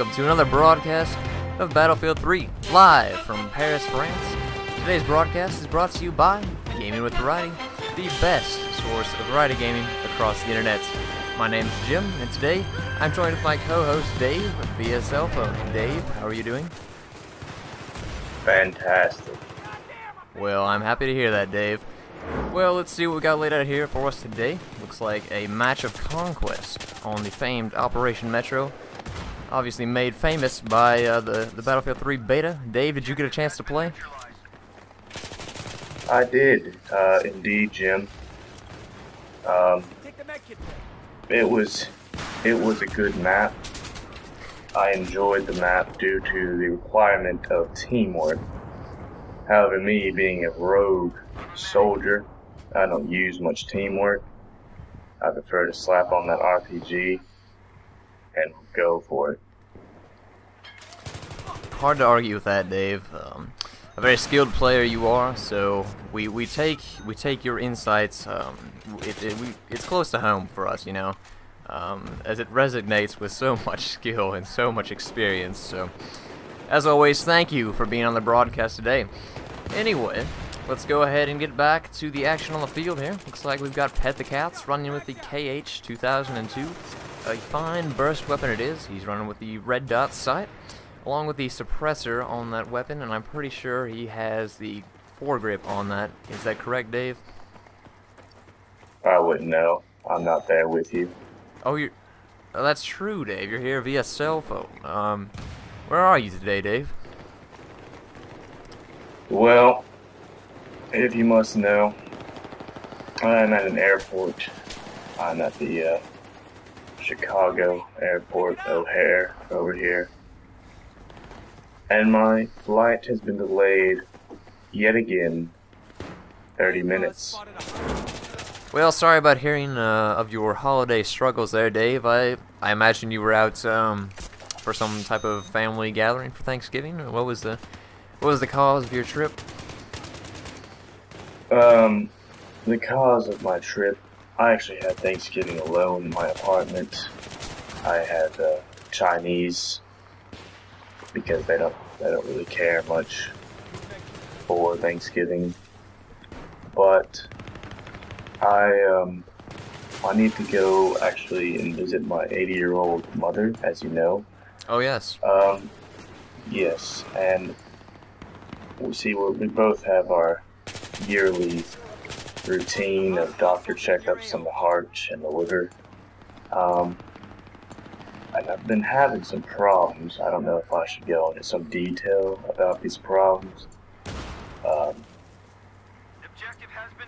welcome to another broadcast of Battlefield 3, live from Paris, France. Today's broadcast is brought to you by Gaming with Variety, the best source of variety gaming across the internet. My name is Jim, and today I'm joined with my co-host Dave via cell phone. Dave, how are you doing? Fantastic. Well, I'm happy to hear that, Dave. Well, let's see what we got laid out here for us today. Looks like a match of conquest on the famed Operation Metro. Obviously made famous by uh, the, the Battlefield 3 beta. Dave, did you get a chance to play? I did, uh, indeed, Jim. Um, it was, it was a good map. I enjoyed the map due to the requirement of teamwork. However, me being a rogue soldier, I don't use much teamwork. I prefer to slap on that RPG and go for it. Hard to argue with that, Dave. Um, a very skilled player you are, so we, we take we take your insights. Um, it, it, we, it's close to home for us, you know, um, as it resonates with so much skill and so much experience. So, as always, thank you for being on the broadcast today. Anyway, let's go ahead and get back to the action on the field here. Looks like we've got Pet the Cats running with the KH 2002. A fine burst weapon it is. He's running with the red dot sight, along with the suppressor on that weapon, and I'm pretty sure he has the foregrip on that. Is that correct, Dave? I wouldn't know. I'm not there with you. Oh, you're... Oh, that's true, Dave. You're here via cell phone. Um, where are you today, Dave? Well, if you must know, I'm at an airport. I'm at the uh, Chicago Airport O'Hare over here. And my flight has been delayed yet again 30 minutes. Well, sorry about hearing uh, of your holiday struggles there, Dave. I I imagine you were out um, for some type of family gathering for Thanksgiving. What was the what was the cause of your trip? Um, the cause of my trip, I actually had Thanksgiving alone in my apartment. I had uh, Chinese because they don't they don't really care much for Thanksgiving. But I um I need to go actually and visit my 80 year old mother, as you know. Oh yes. Um, yes, and we see we we both have our yearly routine of doctor checkups on the heart and the liver. Um, and I've been having some problems. I don't know if I should go into some detail about these problems. Um,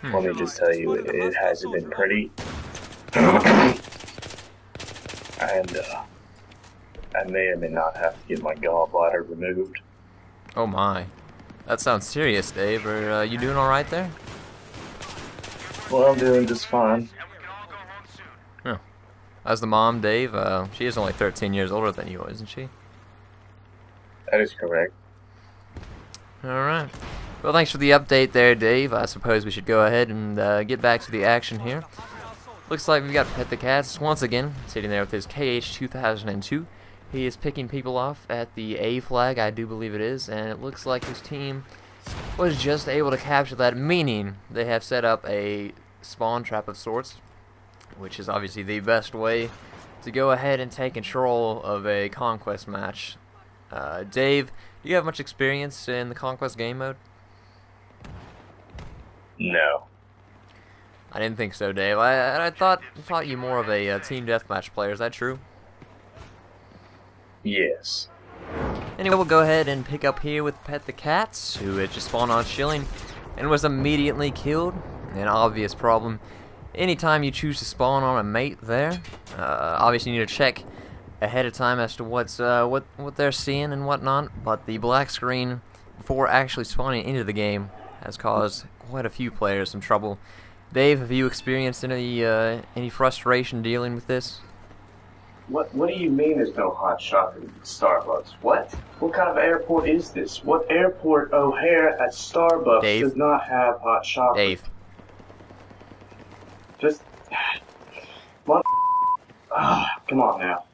Hmm. let me just tell you, it, it hasn't been pretty. and uh, I may or may not have to get my gallbladder removed. Oh my. That sounds serious, Dave. Are uh, you doing all right there? Well, I'm doing just fine. As the mom, Dave, uh, she is only 13 years older than you, isn't she? That is correct. Alright. Well, thanks for the update there, Dave. I suppose we should go ahead and uh, get back to the action here. Looks like we've got Pet the Cats once again, sitting there with his KH 2002. He is picking people off at the A flag, I do believe it is, and it looks like his team was just able to capture that, meaning they have set up a spawn trap of sorts, which is obviously the best way to go ahead and take control of a conquest match. Uh, Dave, do you have much experience in the conquest game mode? No. I didn't think so, Dave. I I thought thought you more of a uh, team deathmatch player. Is that true? Yes. Anyway, we'll go ahead and pick up here with Pet the Cats, who had just spawned on Shilling and was immediately killed. An obvious problem. Anytime you choose to spawn on a mate there, uh, obviously you need to check ahead of time as to what's uh, what what they're seeing and whatnot. But the black screen before actually spawning into the game has caused quite a few players some trouble. Dave, have you experienced any uh, any frustration dealing with this? What What do you mean there's no hot chocolate at Starbucks? What? What kind of airport is this? What airport O'Hare at Starbucks Dave? does not have hot chocolate? Dave, Just. What? Ah, come on now.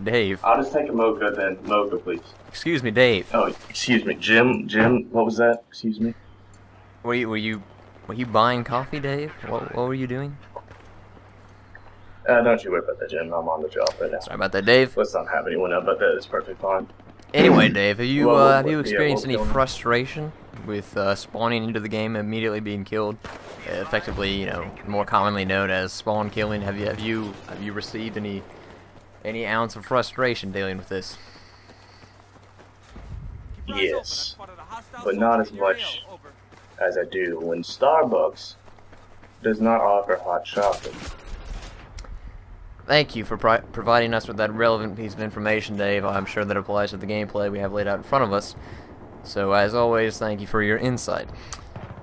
Dave. I'll just take a mocha then. Mocha, please. Excuse me, Dave. Oh, excuse me, Jim. Jim, what was that? Excuse me. Were you were you were you buying coffee, Dave? What what were you doing? Uh, don't you worry about that, Jim. I'm on the job right now. Sorry about that, Dave. Let's not have anyone know about that. It's perfectly fine. Anyway, Dave, have you Well, uh, have what- you yeah, experienced what's any frustration with uh, spawning into the game and immediately being killed? Uh, effectively, you know, more commonly known as spawn killing. Have you have you have you received any any ounce of frustration dealing with this? Yes, but not as much as I do when Starbucks does not offer hot chocolate. Thank you for pri providing us with that relevant piece of information, Dave. I'm sure that applies to the gameplay we have laid out in front of us. So, as always, thank you for your insight.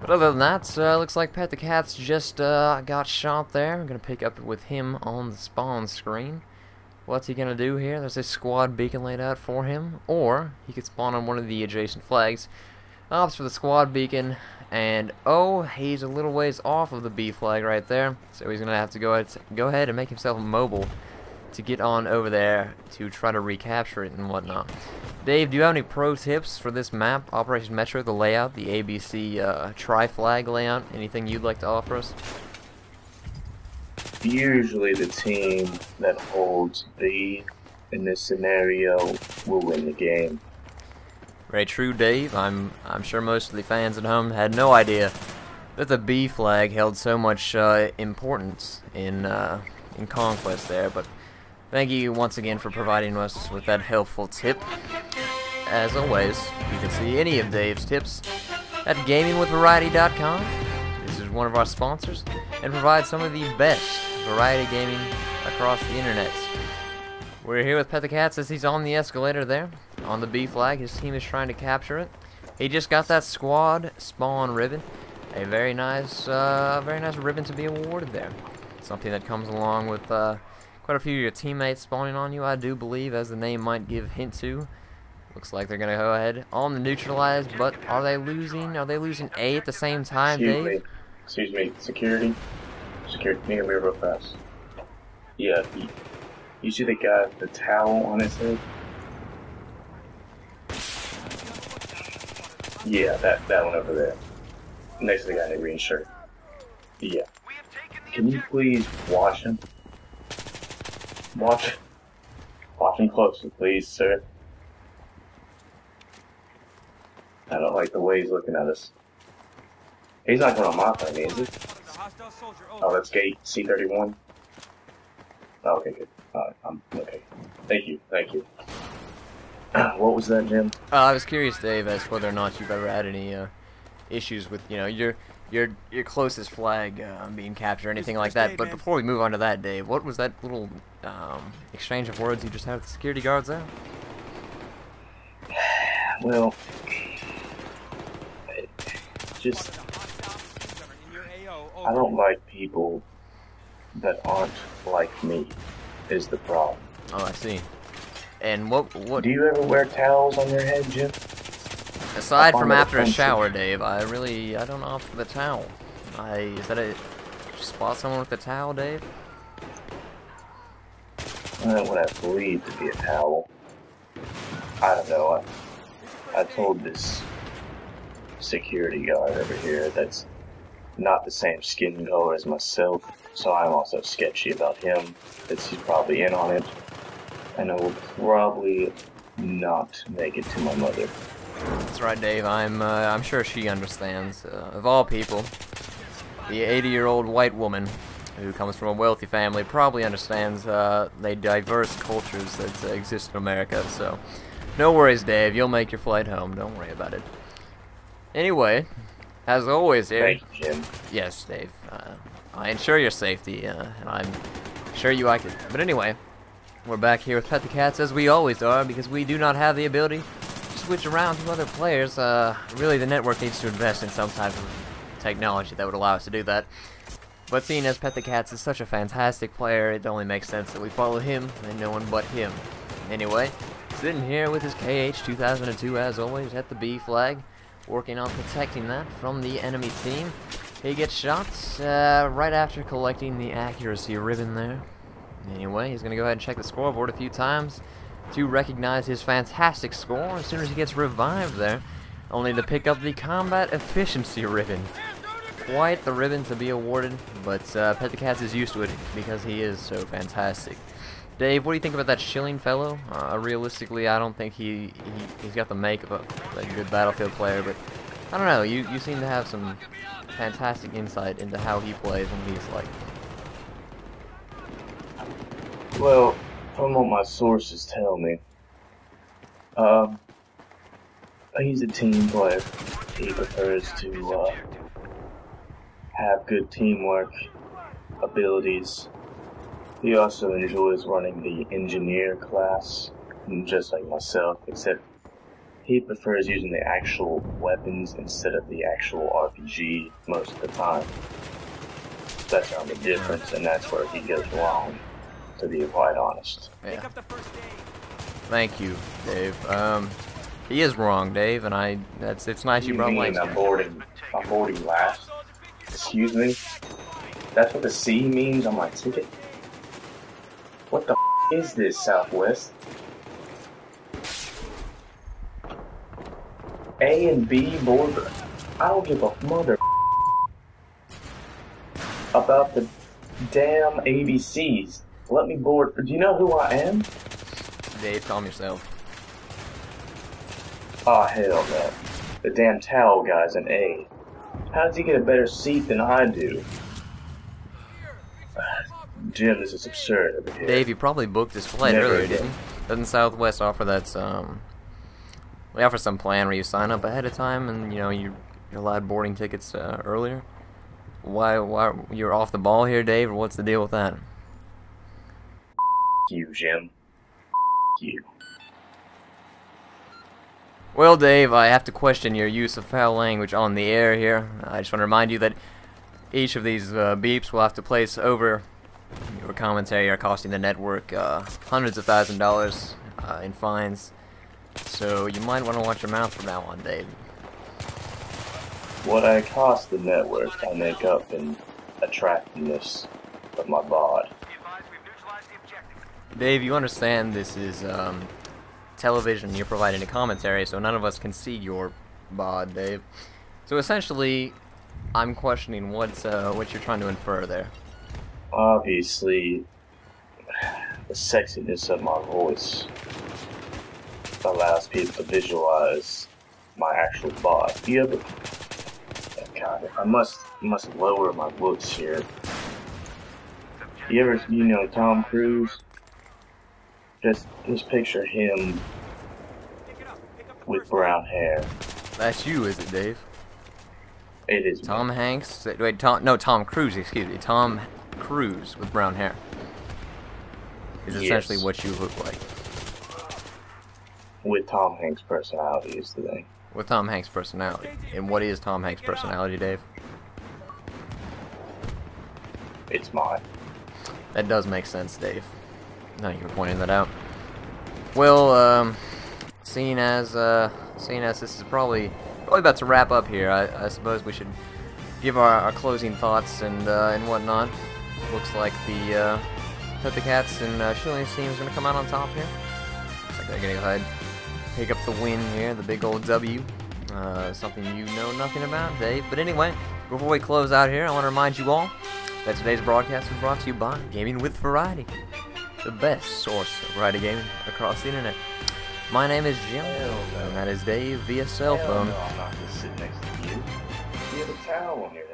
But other than that, uh, looks like Pet the Cat's just uh, got shot there. I'm going to pick up with him on the spawn screen. What's he going to do here? There's a squad beacon laid out for him. Or, he could spawn on one of the adjacent flags. Opts for the squad beacon. And, oh, he's a little ways off of the B flag right there. So he's going to have to go ahead, go ahead and make himself mobile to get on over there to try to recapture it and whatnot. Dave, do you have any pro tips for this map, Operation Metro, the layout, the ABC uh, tri-flag layout? Anything you'd like to offer us? Usually, the team that holds B in this scenario will win the game. Very true, Dave. I'm I'm sure most of the fans at home had no idea that the B flag held so much uh, importance in uh, in conquest there. But thank you once again for providing us with that helpful tip. As always, you can see any of Dave's tips at GamingWithVariety.com. This is one of our sponsors and provides some of the best variety gaming across the internet. We're here with Pet the Cats as he's on the escalator there, on the B flag. His team is trying to capture it. He just got that squad spawn ribbon. A very nice, uh, very nice ribbon to be awarded there. Something that comes along with uh, quite a few of your teammates spawning on you, I do believe, as the name might give hint to. Looks like they're gonna go ahead on the neutralized, but are they losing? Are they losing A at the same time, Excuse Dave? me. Excuse me. Security. Security. Can you hear me real fast? Yeah. You, you see the guy with the towel on his head? Yeah, that that one over there. Next to the guy in the green shirt. Yeah. Can you please watch him? Watch. Watch him closely, please, sir. I don't like the way he's looking at us. He's not going on my plane, is he? Oh, that's gate C31. Oh, okay, good. Alright, I'm okay. Thank you, thank you. what was that, Jim? Uh, I was curious, Dave, as to whether or not you've ever had any uh, issues with, you know, your your your closest flag uh, being captured or anything like that. But before we move on to that, Dave, what was that little um, exchange of words you just had with the security guards there? Well, it- just I don't like people that aren't like me. Is the problem? Oh, I see. And what what Do you ever wear towels on your head, Jim? aside from after a shower, Dave, I really I don't opt for the towel. I is that a spot someone with a towel, Dave? Uh, what I believe to be a towel. I don't know. I, I told this security guard over here that's not the same skin color as myself, so I'm also sketchy about him. That he's probably in on it, and I will probably not make it to my mother. That's right, Dave. I'm uh, I'm sure she understands. Uh, of all people, the 80-year-old white woman who comes from a wealthy family probably understands uh, the diverse cultures that uh, exist in America. So, no worries, Dave. You'll make your flight home. Don't worry about it. Anyway, as always, here. Thank you, Jim. Yes, Dave. Uh, I ensure your safety, uh, and I'm sure you like it. But anyway, we're back here with Pet the Cats as we always are because we do not have the ability to switch around to other players. Uh, really, the network needs to invest in some type of technology that would allow us to do that. But seeing as Pet the Cats is such a fantastic player, it only makes sense that we follow him and no one but him. Anyway, sitting here with his KH 2002 as always at the B flag, working on protecting that from the enemy team. He gets shot uh, right after collecting the accuracy ribbon there. Anyway, he's going to go ahead and check the scoreboard a few times to recognize his fantastic score as soon as he gets revived there, only to pick up the combat efficiency ribbon. Quite the ribbon to be awarded, but uh, Pet the is used to it because he is so fantastic. Dave, what do you think about that Schilling fellow? Uh, realistically, I don't think he, he he's got the make of a, a good battlefield player, but I don't know. You you seem to have some fantastic insight into how he plays and he's like. Well, from what my sources tell me, um, he's a team player. He prefers to uh, have good teamwork abilities. He also enjoys running the engineer class, just like myself, except he prefers using the actual weapons instead of the actual RPG most of the time. That's the only difference, and that's where he goes wrong, to be quite honest. Yeah. Thank you, Dave. Um, he is wrong, Dave, and I. That's it's nice you, you brought mean I'm boarding, I'm boarding last. Excuse me? That's what the C means on my ticket? What the is this, Southwest? A and B border. I don't give a mother about the damn ABCs. Let me board. Do you know who I am? Dave, calm yourself. Oh hell no. The damn towel guy's an A. How does he get a better seat than I do? Jim, this is absurd over here. Dave, you probably booked this flight Never earlier, didn't you? Doesn't Southwest offer that, um... We offer some plan where you sign up ahead of time and, you know, you, you're allowed boarding tickets uh, earlier? Why, why, you're off the ball here, Dave, or what's the deal with that? You, Jim. you. Well, Dave, I have to question your use of foul language on the air here. I just want to remind you that each of these uh, beeps will have to place over your commentary are costing the network uh, hundreds of thousand dollars uh, in fines. So you might want to watch your mouth from now on, Dave. What I cost the network, I make up in attractiveness of my bod. Dave, you understand this is um, television. You're providing a commentary, so none of us can see your bod, Dave. So essentially, I'm questioning what uh, what you're trying to infer there. Obviously, the sexiness of my voice allows people to visualize my actual bod. You ever? God, I must must lower my looks here. You ever, you know, Tom Cruise? Just, just picture him with brown hair. That's you, is it, Dave? It is Tom Hanks? Wait, Tom? No, Tom Cruise. Excuse me, Tom Cruise with brown hair. Is essentially Yes. what you look like. with Tom Hanks' personality is the thing. With Tom Hanks' personality. And what is Tom Hanks' personality, Dave? It's mine. That does make sense, Dave. Thank you for pointing that out. Well, um, seeing as, uh, seeing as this is probably, probably about to wrap up here, I, I suppose we should give our, our closing thoughts and, uh, and whatnot. Looks like the, uh, the Cats and, uh, Shilling team is gonna come out on top here. Looks like they're gonna go ahead pick up the win here, the big old W. Uh, something you know nothing about, Dave. But anyway, before we close out here, I want to remind you all that today's broadcast was brought to you by Gaming with Variety, the best source of variety gaming across the internet. My name is Jim, and that is Dave via cell phone. no, I'm not gonna sit next to you. You have a towel on your